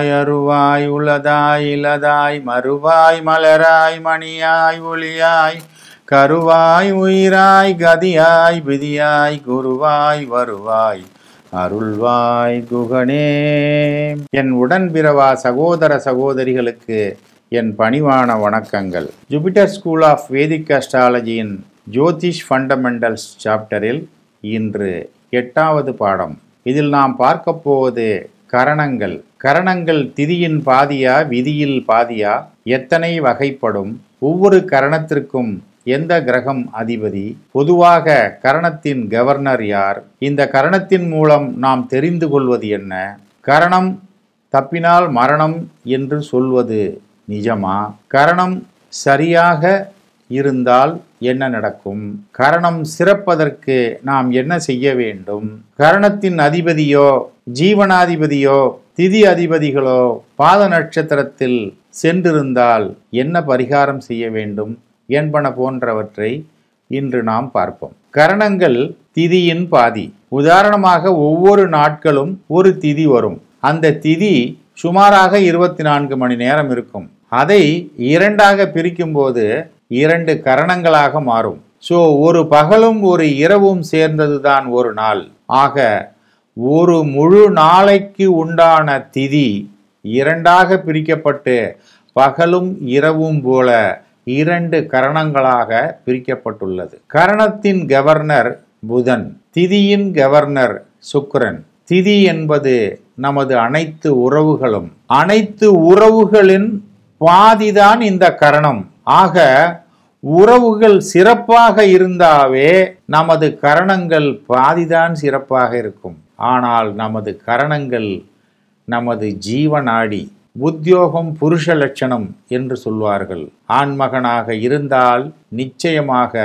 உருவாய் அருவாய் உளதாய் இலதாய் மறுவாய் மலராய் மணியாய் ஒளியாய் கருவாய் உயிராய் கதியாய் விதியாய் குருவாய் வருவாய் அருள்வாய் குகனே. என் உடன்பிறவா சகோதர சகோதரிகளுக்கு என் பணிவான வணக்கங்கள். ஜூபிட்டர் ஸ்கூல் ஆஃப் வேதிக் அஸ்ட்ராலஜியின் ஜோதிஷ் ஃபண்டமெண்டல்ஸ் சாப்டரில் இன்று எட்டாவது பாடம். இதில் நாம் பார்க்க போவது கரணங்கள். கரணங்கள் திதியின் பாதியா விதியில் பாதியா எத்தனை வகைப்படும்? ஒவ்வொரு கரணத்திற்கும் எந்த கிரகம் அதிபதி? பொதுவாக கரணத்தின் கவர்னர் யார்? இந்த கரணத்தின் மூலம் நாம் தெரிந்து கொள்வது என்ன? கரணம் தப்பினால் மரணம் என்று சொல்வது நிஜமா? கரணம் சரியாக இருந்தால் என்ன நடக்கும்? கரணம் சிறப்பதற்கு நாம் என்ன செய்ய வேண்டும்? கரணத்தின் அதிபதியோ ஜீவனாதிபதியோ திதி அதிபதிகளோ பாத நட்சத்திரத்தில் சென்றிருந்தால் என்ன பரிகாரம் செய்ய வேண்டும் என்பன போன்றவற்றை இன்று நாம் பார்ப்போம். கரணங்கள் திதியின் பாதி. உதாரணமாக ஒவ்வொரு நாட்களும் ஒரு திதி வரும். அந்த திதி சுமாராக இருபத்தி நான்கு மணி நேரம் இருக்கும். அதை இரண்டாக பிரிக்கும்போது இரண்டு கரணங்களாக மாறும். ஸோ ஒரு பகலும் ஒரு இரவும் சேர்ந்ததுதான் ஒரு நாள். ஆக ஒரு முழு நாளைக்கு உண்டான திதி இரண்டாக பிரிக்கப்பட்டு பகலும் இரவும் போல இரண்டு கரணங்களாக பிரிக்கப்பட்டுள்ளது. கரணத்தின் கவர்னர் புதன் திதியின் கவர்னர் சுக்கரன். திதி என்பது நமது அனைத்து உறவுகளும். அனைத்து உறவுகளின் பாதிதான் இந்த கரணம். ஆக உறவுகள் சிறப்பாக இருந்தாவே நமது கரணங்கள் பாதிதான் சிறப்பாக இருக்கும். ஆனால் நமது கரணங்கள் நமது ஜீவநாடி உத்தியோகம் புருஷ லட்சணம் என்று சொல்வார்கள். ஆண்மகனாக இருந்தால் நிச்சயமாக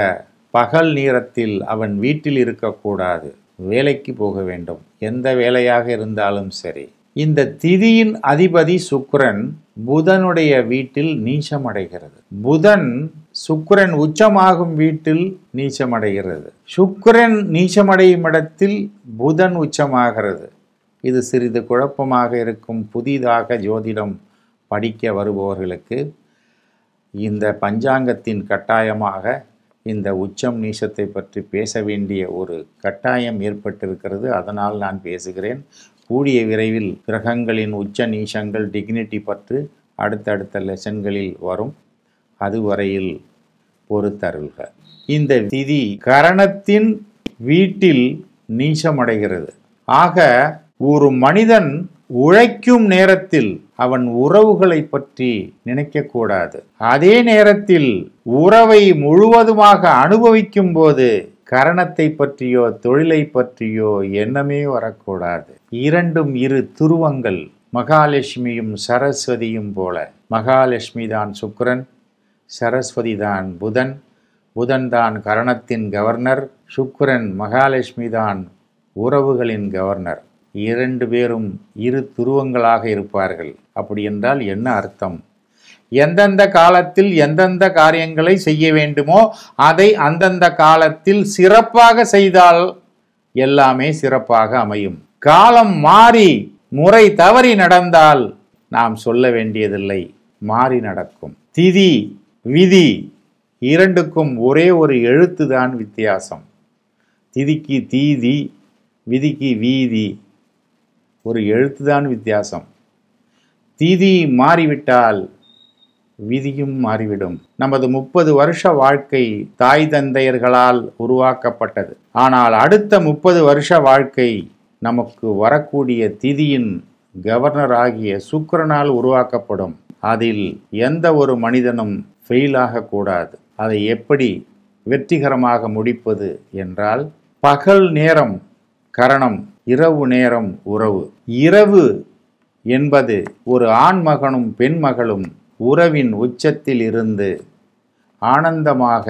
பகல் நேரத்தில் அவன் வீட்டில் இருக்கக்கூடாது. வேலைக்கு போக வேண்டும். எந்த வேலையாக இருந்தாலும் சரி. இந்த திதியின் அதிபதி சுக்ரன் புதனுடைய வீட்டில் நீச்சமடைகிறது. புதன் சுக்கரன் உச்சமாகும் வீட்டில் நீச்சமடைகிறது. சுக்கரன் நீச்சமடையும் இடத்தில் புதன் உச்சமாகிறது. இது சிறிது குழப்பமாக இருக்கும் புதிதாக ஜோதிடம் படிக்க வருபவர்களுக்கு இந்த பஞ்சாங்கத்தின் கட்டாயமாக இந்த உச்சம் நீசத்தை பற்றி பேச வேண்டிய ஒரு கட்டாயம் ஏற்பட்டிருக்கிறது. அதனால் நான் பேசுகிறேன். கூடிய விரைவில் கிரகங்களின் உச்ச நீசங்கள் டிக்னிட்டி பற்றி அடுத்தடுத்த லெசன்களில் வரும். அதுவரையில் பொறுத்தருள்க. இந்த திதி கரணத்தின் வீட்டில் நீசமடைகிறது. ஆக ஒரு மனிதன் உழைக்கும் நேரத்தில் அவன் உறவுகளை பற்றி நினைக்கக்கூடாது. அதே நேரத்தில் உறவை முழுவதுமாக அனுபவிக்கும் போது கரணத்தை பற்றியோ தொழிலை பற்றியோ எண்ணமே வரக்கூடாது. இரண்டும் இரு துருவங்கள் மகாலட்சுமியும் சரஸ்வதியும் போல. மகாலட்சுமி தான் சுக்கிரன் சரஸ்வதி தான் புதன் புதன் தான் கரணத்தின் கவர்னர் சுக்கரன் மகாலட்சுமி தான் உறவுகளின் கவர்னர். இரண்டு பேரும் இரு துருவங்களாக இருப்பார்கள். அப்படி என்றால் என்ன அர்த்தம்? எந்தெந்த காலத்தில் எந்தெந்த காரியங்களை செய்ய வேண்டுமோ அதை அந்தந்த காலத்தில் சிறப்பாக செய்தால் எல்லாமே சிறப்பாக அமையும். காலம் மாறி முறை தவறி நடந்தால் நாம் சொல்ல வேண்டியதில்லை. மாறி நடக்கும். திதி விதி இரண்டுக்கும் ஒரே ஒரு எழுத்து தான் வித்தியாசம். திதிக்கு தீதி விதிக்கு வீதி. ஒரு எழுத்துதான் வித்தியாசம். தீதி மாறிவிட்டால் விதியும் மாறிவிடும். நமது முப்பது வருஷ வாழ்க்கை தாய் தந்தையர்களால் உருவாக்கப்பட்டது. ஆனால் அடுத்த முப்பது வருஷ வாழ்க்கை நமக்கு வரக்கூடிய திதியின் கவர்னர் ஆகிய சுக்கிரனால் உருவாக்கப்படும். அதில் எந்த ஒரு மனிதனும் ஃபெயில் ஆகக்கூடாது. அதை எப்படி வெற்றிகரமாக முடிப்பது என்றால் பகல் நேரம் கரணம் இரவு நேரம் உறவு. இரவு என்பது ஒரு ஆண்மகனும் பெண்மகளும் உறவின் உச்சத்தில் இருந்து ஆனந்தமாக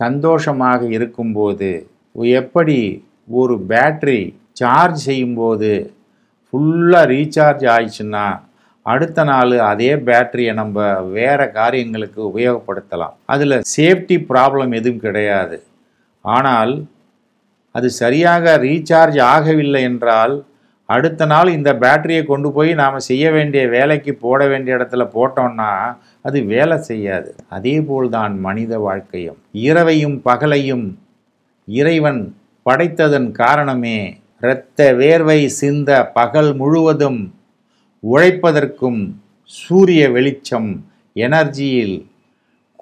சந்தோஷமாக இருக்கும்போது எப்படி ஒரு பேட்டரி சார்ஜ் செய்யும்போது ஃபுல்லாக ரீசார்ஜ் ஆயிடுச்சுன்னா அடுத்த நாள் அதே பேட்டரியை நம்ம வேறு காரியங்களுக்கு உபயோகப்படுத்தலாம். அதில் சேஃப்டி ப்ராப்ளம் எதுவும் கிடையாது. ஆனால் அது சரியாக ரீசார்ஜ் ஆகவில்லை என்றால் அடுத்த நாள் இந்த பேட்டரியை கொண்டு போய் நாம் செய்ய வேண்டிய வேலைக்கு போட வேண்டிய இடத்துல போட்டோம்னா அது வேலை செய்யாது. அதே போல்தான் மனித வாழ்க்கையும். இரவையும் பகலையும் இறைவன் படைத்ததன் காரணமே இரத்த வேர்வை சிந்த பகல் முழுவதும் உழைப்பதற்கும் சூரிய வெளிச்சம் எனர்ஜியில்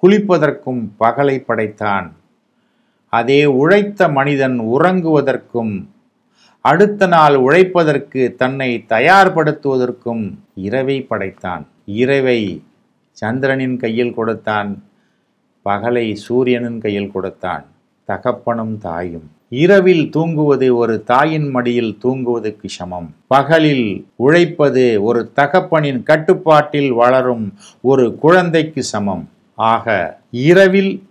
குளிப்பதற்கும் பகலை படைத்தான். அதே உழைத்த மனிதன் உறங்குவதற்கும் அடுத்த நாள் உழைப்பதற்கு தன்னை தயார்படுத்துவதற்கும் இரவை படைத்தான். இரவை சந்திரனின் கையில் கொடுத்தான் பகலை சூரியனின் கையில் கொடுத்தான். தகப்பனும் தாயும். இரவில் தூங்குவது ஒரு தாயின் மடியில் தூங்குவதற்கு சமம். பகலில் உழைப்பது ஒரு தகப்பனின் கட்டுப்பாட்டில் வளரும் ஒரு குழந்தைக்கு சமம். ஆக இரவில்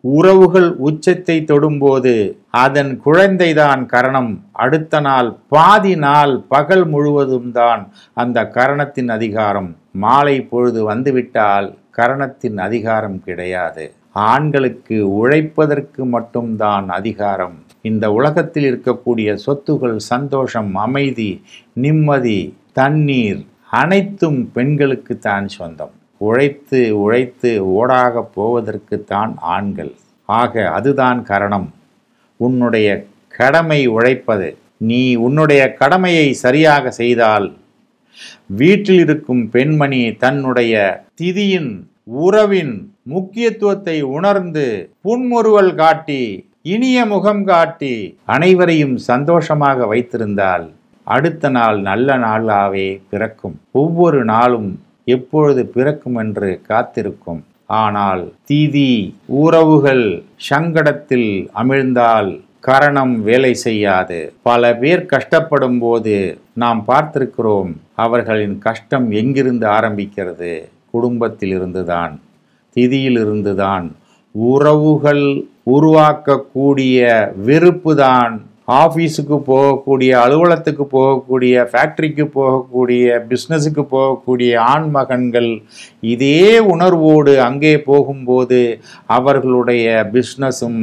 உறவுகள் உச்சத்தை தொடும்போது அதன் குழந்தைதான் கரணம். அடுத்த நாள் பாதி நாள் பகல் முழுவதும் தான் அந்த கரணத்தின் அதிகாரம். மாலை பொழுது வந்துவிட்டால் கரணத்தின் அதிகாரம் கிடையாது. ஆண்களுக்கு உழைப்பதற்கு மட்டும்தான் அதிகாரம். இந்த உலகத்தில் இருக்கக்கூடிய சொத்துகள் சந்தோஷம் அமைதி நிம்மதி தண்ணீர் அனைத்தும் பெண்களுக்கு தான் சொந்தம். உழைத்து உழைத்து ஓடாக போவதற்கு தான் ஆண்கள். ஆக அதுதான் காரணம். உன்னுடைய கடமை உழைப்பது. நீ உன்னுடைய கடமையை சரியாக செய்தால் வீட்டில் இருக்கும் பெண்மணி தன்னுடைய திதியின் உறவின் முக்கியத்துவத்தை உணர்ந்து புன்முறுவல் காட்டி இனிய முகம் காட்டி அனைவரையும் சந்தோஷமாக வைத்திருந்தால் அடுத்த நாள் நல்ல நாளாகவே பிறக்கும். ஒவ்வொரு நாளும் எப்பொழுது பிறக்கும் என்று காத்திருக்கும். ஆனால் தீதி உறவுகள் சங்கடத்தில் அமிழ்ந்தால் கரணம் வேலை செய்யாது. பல பேர் கஷ்டப்படும் போது நாம் பார்த்திருக்கிறோம் அவர்களின் கஷ்டம் எங்கிருந்து ஆரம்பிக்கிறது? குடும்பத்தில் இருந்துதான் திதியில் இருந்துதான் உறவுகள் உருவாக்கக்கூடிய வெறுப்பு தான் ஆஃபீஸுக்கு போகக்கூடிய அலுவலகத்துக்கு போகக்கூடிய ஃபேக்ட்ரிக்கு போகக்கூடிய பிஸ்னஸுக்கு போகக்கூடிய ஆண்மகன்கள் இதே உணர்வோடு அங்கே போகும்போது அவர்களுடைய பிஸ்னஸும்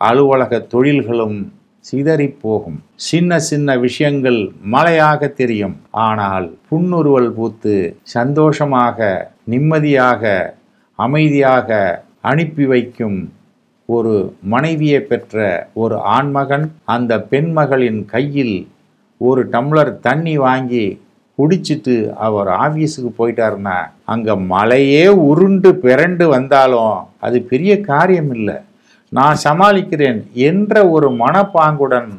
அலுவலக தொழில்களும் சிதறிப்போகும் சின்ன சின்ன விஷயங்கள் மழையாக தெரியும். ஆனால் புன்னுருவல் பூத்து சந்தோஷமாக நிம்மதியாக அமைதியாக அனுப்பி வைக்கும் ஒரு மனைவியை பெற்ற ஒரு ஆண்மகன் அந்த பெண்மகளின் கையில் ஒரு டம்ளர் தண்ணி வாங்கி குடிச்சிட்டு அவர் ஆஃபீஸுக்கு போயிட்டாருன்னா அங்கே மலையே உருண்டு பிறண்டு வந்தாலும் அது பெரிய காரியம் இல்லை நான் சமாளிக்கிறேன் என்ற ஒரு மனப்பாங்குடன்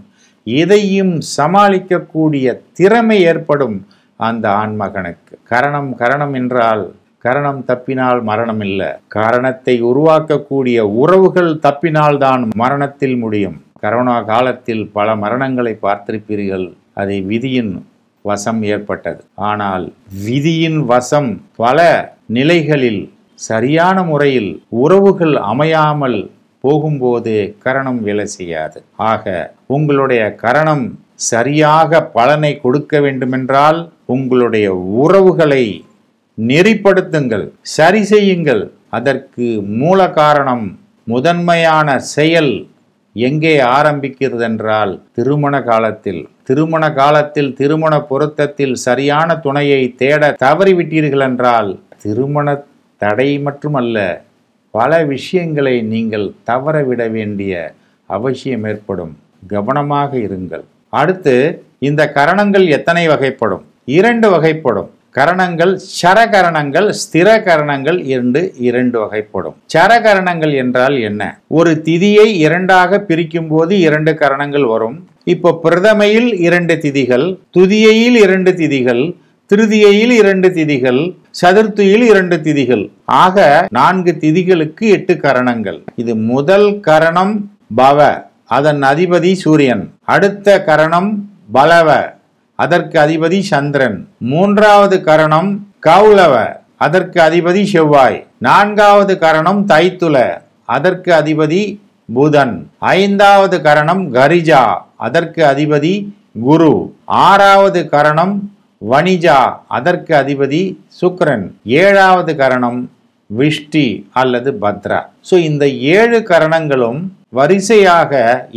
எதையும் சமாளிக்கக்கூடிய திறமை ஏற்படும் அந்த ஆண்மகனுக்கு. கரணம் கரணம் என்றால் கரணம் தப்பினால் மரணம் இல்லை காரணத்தை உருவாக்கக்கூடிய உறவுகள் தப்பினால்தான் மரணத்தில் முடியும். கரோனா காலத்தில் பல மரணங்களை பார்த்திருப்பீர்கள். அதை விதியின் வசம் ஏற்பட்டது. ஆனால் விதியின் வசம் பல நிலைகளில் சரியான முறையில் உறவுகள் அமையாமல் போகும்போது கரணம் வேலை செய்யாது. ஆக உங்களுடைய கரணம் சரியாக பலனை கொடுக்க வேண்டுமென்றால் உங்களுடைய உறவுகளை நெறிப்படுத்துங்கள் சரி செய்யுங்கள். அதற்கு மூல காரணம் முதன்மையான செயல் எங்கே ஆரம்பிக்கிறது என்றால் திருமண காலத்தில். திருமண காலத்தில் திருமண பொருத்தத்தில் சரியான துணையை தேட தவறிவிட்டீர்கள் என்றால் திருமண தடை மட்டுமல்ல பல விஷயங்களை நீங்கள் தவறவிட வேண்டிய அவசியம் ஏற்படும். கவனமாக இருங்கள். அடுத்து இந்த கரணங்கள் எத்தனை வகைப்படும்? இரண்டு வகைப்படும். கரணங்கள் சரகரணங்கள் ஸ்திர கரணங்கள் என்று இரண்டு வகைப்படும். சரகரணங்கள் என்றால் என்ன? ஒரு திதியை இரண்டாக பிரிக்கும் போது இரண்டு கரணங்கள் வரும். இப்போ பிரதமையில் இரண்டு திதிகள் துதியையில் இரண்டு திதிகள் திருதியையில் இரண்டு திதிகள் சதுர்த்தியில் இரண்டு திதிகள். ஆக நான்கு திதிகளுக்கு எட்டு கரணங்கள். இது முதல் கரணம் பவ அதன் அதிபதி சூரியன். அடுத்த கரணம் பலவ அதற்கு அதிபதி சந்திரன். மூன்றாவது கரணம் கௌலவ அதற்கு அதிபதி செவ்வாய். நான்காவது கரணம் தைத்துல. அதற்கு அதிபதி புதன். ஐந்தாவது கரணம் கரிஜா. அதற்கு அதிபதி குரு. ஆறாவது கரணம் வணிஜா. அதற்கு அதிபதி சுக்ரன். ஏழாவது கரணம் விஷ்டி அல்லது பத்ரா. ஸோ இந்த ஏழு கரணங்களும் வரிசையாக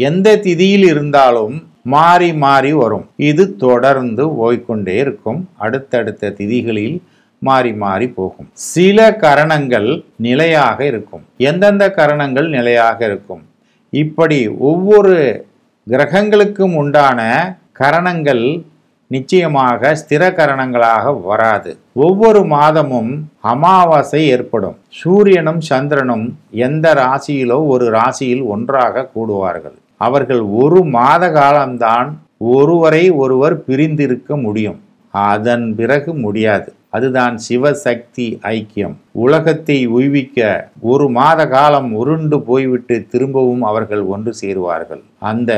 எந்த திதியில் இருந்தாலும் மாறி மாறி வரும். இது தொடர்ந்து போய்க்கொண்டே இருக்கும். அடுத்தடுத்த திதிகளில் மாறி மாறி போகும். சில கரணங்கள் நிலையாக இருக்கும். எந்தெந்த கரணங்கள் நிலையாக இருக்கும்? இப்படி ஒவ்வொரு கிரகங்களுக்கும் உண்டான கரணங்கள் நிச்சயமாக ஸ்திர கரணங்களாக வராது. ஒவ்வொரு மாதமும் அமாவாசை ஏற்படும். சூரியனும் சந்திரனும் எந்த ராசியிலோ ஒரு ராசியில் ஒன்றாக கூடுவார்கள். அவர்கள் ஒரு மாத காலம்தான் ஒருவரை ஒருவர் பிரிந்திருக்க முடியும். அதன் பிறகு முடியாது. அதுதான் சிவசக்தி ஐக்கியம். உலகத்தை உய்விக்க ஒரு மாத காலம் உருண்டு போய்விட்டு திரும்பவும் அவர்கள் ஒன்று சேருவார்கள். அந்த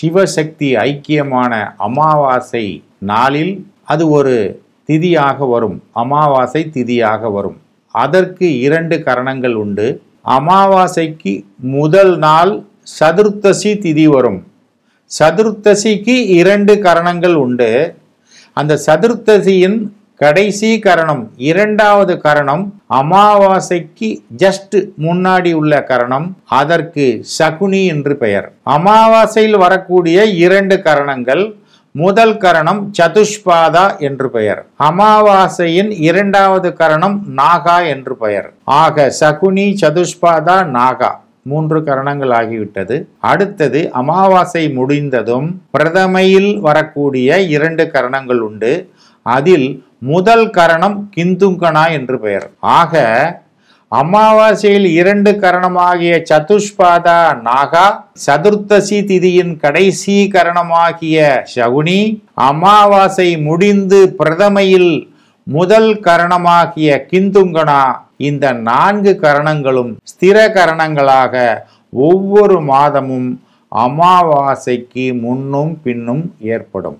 சிவசக்தி ஐக்கியமான அமாவாசை நாளில் அது ஒரு திதியாக வரும். அமாவாசை திதியாக வரும். அதற்கு இரண்டு கரணங்கள் உண்டு. அமாவாசைக்கு முதல் நாள் சதுர்த்தசி திதி வரும். சதுர்த்தசிக்கு இரண்டு கரணங்கள் உண்டு. அந்த சதுர்த்தசியின் கடைசி கரணம் இரண்டாவது கரணம் அமாவாசைக்கு ஜஸ்ட் முன்னாடி உள்ள கரணம் அதற்கு சகுனி என்று பெயர். அமாவாசையில் வரக்கூடிய இரண்டு கரணங்கள் முதல் கரணம் சதுஷ்பாதா என்று பெயர். அமாவாசையின் இரண்டாவது கரணம் நாகா என்று பெயர். ஆக சகுனி சதுஷ்பாதா நாகா. மூன்று கரணங்கள் ஆகிவிட்டது அடுத்தது அமாவாசை முடிந்ததும் பிரதமையில் வரக்கூடிய இரண்டு கரணங்கள் உண்டு. அதில் முதல் கரணம் கிந்துங்கனா என்று பெயர். ஆக அமாவாசையில் இரண்டு கரணமாகிய சதுஷ்பாதா நாகா சதுர்த்தசி திதியின் கடைசி கரணமாகிய சகுனி அமாவாசை முடிந்து பிரதமையில் முதல் கரணமாகிய கிந்துங்கனா இந்த நான்கு கரணங்களும் ஸ்திர கரணங்களாக ஒவ்வொரு மாதமும் அமாவாசைக்கு முன்னும் பின்னும் ஏற்படும்.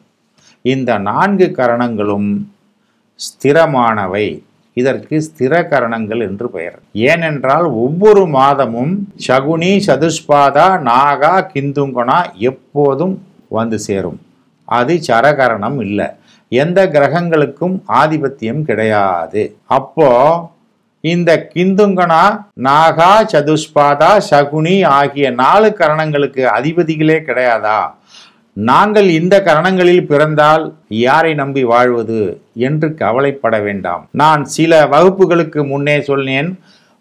இந்த நான்கு கரணங்களும் ஸ்திரமானவை. இதற்கு ஸ்திர கரணங்கள் என்று பெயர். ஏனென்றால் ஒவ்வொரு மாதமும் சகுனி சதுஷ்பாதா நாகா கிந்துங்கனா எப்போதும் வந்து சேரும். அது சரகரணம் இல்லை. எந்த கிரகங்களுக்கும் ஆதிபத்தியம் கிடையாது. அப்போ இந்த கிந்துங்கனா நாகா சதுஷ்பாதா சகுனி ஆகிய நாலு கரணங்களுக்கு அதிபதிகளே கிடையாதா? நாங்கள் இந்த கரணங்களில் பிறந்தால் யாரை நம்பி வாழ்வது என்று கவலைப்பட வேண்டாம். நான் சில வகுப்புகளுக்கு முன்னே சொன்னேன்.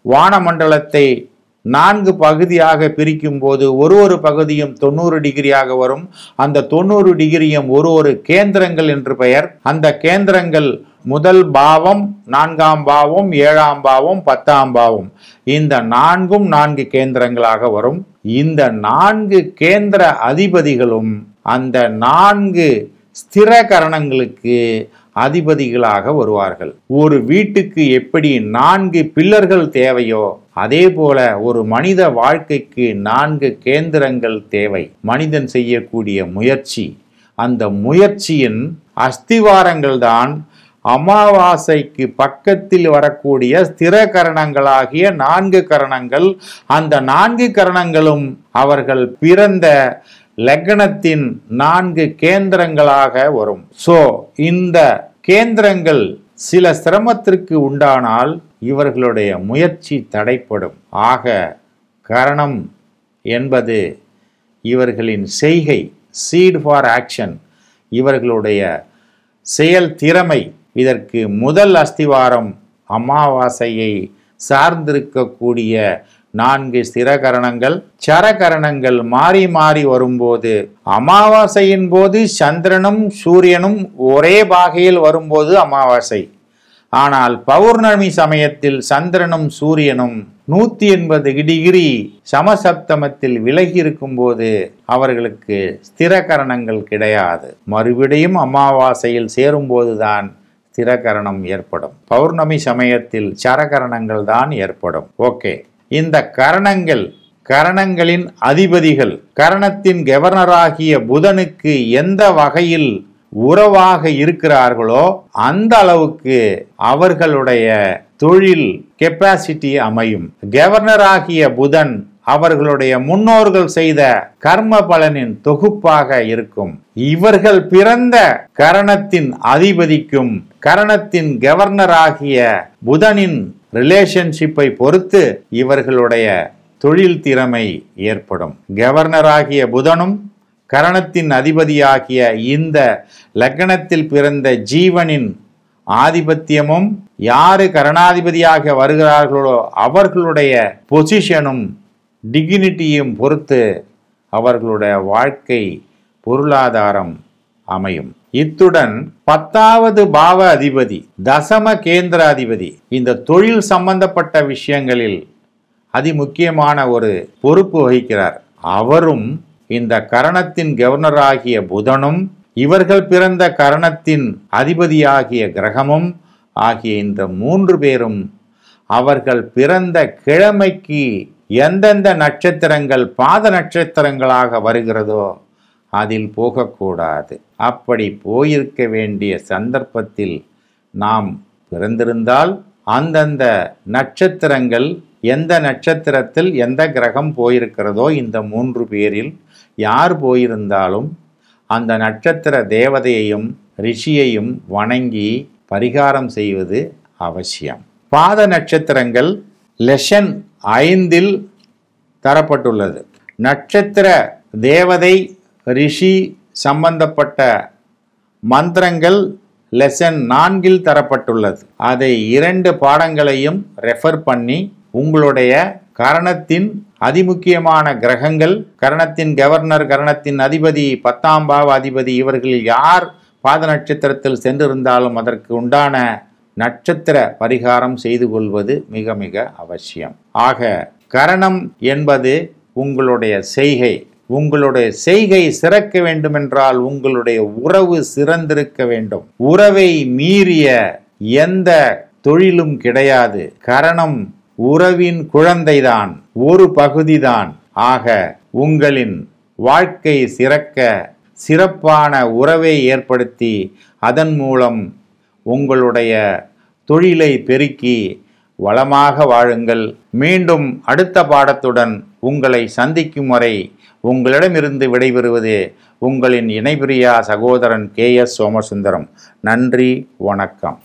வானமண்டலத்தை நான்கு பகுதியாக பிரிக்கும் போது ஒரு ஒரு பகுதியும் தொண்ணூறு டிகிரியாக வரும். அந்த தொண்ணூறு டிகிரியும் ஒரு ஒரு கேந்திரங்கள் என்று பெயர். அந்த கேந்திரங்கள் முதல் பாவம் நான்காம் பாவம் ஏழாம் பாவம் பத்தாம் பாவம். இந்த நான்கும் நான்கு கேந்திரங்களாக வரும். இந்த நான்கு கேந்திர அதிபதிகளும் அந்த நான்கு ஸ்திர கரணங்களுக்கு அதிபதிகளாக வருவார்கள். ஒரு வீட்டுக்கு எப்படி நான்கு பில்லர்கள் தேவையோ அதே போல ஒரு மனித வாழ்க்கைக்கு நான்கு கேந்திரங்கள் தேவை. மனிதன் செய்யக்கூடிய முயற்சி. அந்த முயற்சியின் அஸ்திவாரங்கள் தான் அமாவாசைக்கு பக்கத்தில் வரக்கூடிய ஸ்திர கரணங்களாகிய நான்கு கரணங்கள் அந்த நான்கு கரணங்களும் அவர்கள் பிறந்த லக்னத்தின் நான்கு கேந்திரங்களாக வரும். சோ இந்த கேந்திரங்கள் சில சிரமத்திற்கு உண்டானால் இவர்களுடைய முயற்சி தடைப்படும் ஆக கரணம் என்பது இவர்களின் செய்கை சீட் ஃபார் ஆக்ஷன் இவர்களுடைய செயல் திறமை இதற்கு முதல் அஸ்திவாரம் அமாவாசையை சார்ந்திருக்கக்கூடிய நான்கு ஸ்திரகரணங்கள் சரகரணங்கள் மாறி மாறி வரும்போது அமாவாசையின் போது சந்திரனும் சூரியனும் ஒரே பாகையில் வரும்போது அமாவாசை. ஆனால் பௌர்ணமி சமயத்தில் சந்திரனும் சூரியனும் நூத்தி எண்பது டிகிரி சமசப்தமத்தில் விலகி இருக்கும் போது அவர்களுக்கு ஸ்திரகரணங்கள் கிடையாது. மறுபடியும் அமாவாசையில் சேரும்போதுதான் ஸ்திரகரணம் ஏற்படும். பௌர்ணமி சமயத்தில் சரகரணங்கள் தான் ஏற்படும். ஓகே. இந்த கரணங்கள் கரணங்களின் அதிபதிகள் கரணத்தின் கவர்னராகிய புதனுக்கு எந்த வகையில் உறவாக இருக்கிறார்களோ அந்த அளவுக்கு அவர்களுடைய தொழில் கெப்பாசிட்டி அமையும். கவர்னராகிய புதன் அவர்களுடைய முன்னோர்கள் செய்த கர்ம பலனின் தொகுப்பாக இருக்கும். இவர்கள் பிறந்த கரணத்தின் அதிபதிக்கும் கரணத்தின் கவர்னராகிய புதனின் ரிலேஷன்ஷிப்பை பொறுத்து இவர்களுடைய தொழில் திறமை ஏற்படும். கவர்னராகிய புதனும் கரணத்தின் அதிபதியாகிய இந்த லக்னத்தில் பிறந்த ஜீவனின் ஆதிபத்தியமும் யாரு கரணாதிபதியாக வருகிறார்களோ அவர்களுடைய பொசிஷனும் டிகினிட்டியும் பொறுத்து அவர்களுடைய வாழ்க்கை பொருளாதாரம் அமையும். இத்துடன் பத்தாவது பாவ அதிபதி தசம கேந்திர அதிபதி இந்த தொழில் சம்பந்தப்பட்ட விஷயங்களில் அதிமுக்கியமான ஒரு பொறுப்பு வகிக்கிறார். அவரும் இந்த கரணத்தின் கவர்னராகிய புதனும் இவர்கள் பிறந்த கரணத்தின் அதிபதியாகிய கிரகமும் ஆகிய இந்த மூன்று பேரும் அவர்கள் பிறந்த கிழமைக்கு எந்தெந்த நட்சத்திரங்கள் பாத நட்சத்திரங்களாக வருகிறதோ அதில் போகக்கூடாது. அப்படி போயிருக்க வேண்டிய சந்தர்ப்பத்தில் நாம் பிறந்திருந்தால் அந்தந்த நட்சத்திரங்கள் எந்த நட்சத்திரத்தில் எந்த கிரகம் போயிருக்கிறதோ இந்த மூன்று பேரில் யார் போயிருந்தாலும் அந்த நட்சத்திர தேவதையையும் ரிஷியையும் வணங்கி பரிகாரம் செய்வது அவசியம். பாத நட்சத்திரங்கள் லெஷன் ஐந்தில் தரப்பட்டுள்ளது. நட்சத்திர தேவதை ரிஷி சம்பந்தப்பட்ட மந்திரங்கள் லெசன் நான்கில் தரப்பட்டுள்ளது. அதை இரண்டு பாடங்களையும் ரெஃபர் பண்ணி உங்களுடைய கரணத்தின் அதிமுக்கியமான கிரகங்கள் கரணத்தின் கவர்னர் கரணத்தின் அதிபதி பத்தாம் பாவ அதிபதி இவர்களில் யார் பாத நட்சத்திரத்தில் சென்றிருந்தாலும் அதற்கு உண்டான நட்சத்திர பரிகாரம் செய்து கொள்வது மிக மிக அவசியம். ஆக கரணம் என்பது உங்களுடைய செய்கை. உங்களுடைய செய்கை சிறக்க வேண்டுமென்றால் உங்களுடைய உறவு சிறந்திருக்க வேண்டும். உறவை மீறிய எந்த தொழிலும் கிடையாது. கரணம் உறவின் குழந்தைதான் ஒரு பகுதிதான். ஆக உங்களின் வாழ்க்கை சிறக்க சிறப்பான உறவை ஏற்படுத்தி அதன் மூலம் உங்களுடைய தொழிலை பெருக்கி வளமாக வாழுங்கள். மீண்டும் அடுத்த பாடத்துடன் உங்களை சந்திக்கும் வரை உங்களிடமிருந்து விடைபெறுவது உங்களின் இணைபிரியா சகோதரன் கே எஸ் சோமசுந்தரம். நன்றி வணக்கம்.